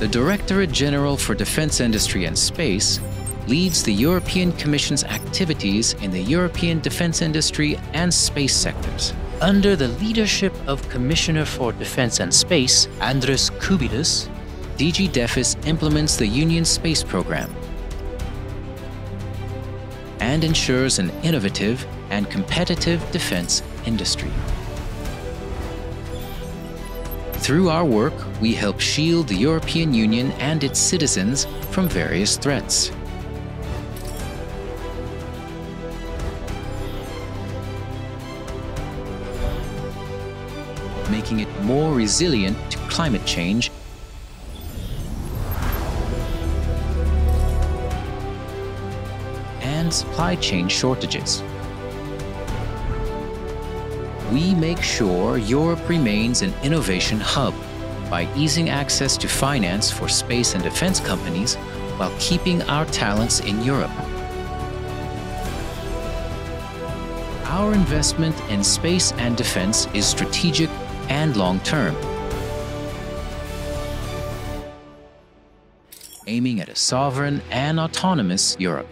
The Directorate General for Defense Industry and Space leads the European Commission's activities in the European defense industry and space sectors. Under the leadership of Commissioner for Defense and Space, Andrius Kubilius, DG DEFIS implements the Union space program and ensures an innovative and competitive defense industry. Through our work, we help shield the European Union and its citizens from various threats. making it more resilient to climate change and supply chain shortages. We make sure Europe remains an innovation hub by easing access to finance for space and defense companies while keeping our talents in Europe. Our investment in space and defense is strategic and long term, aiming at a sovereign and autonomous Europe.